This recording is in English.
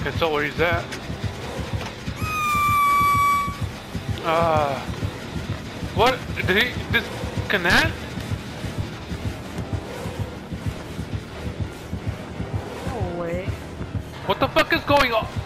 So where is that. Uh, ah. what? Did he disconnect? No way. What the fuck is going on?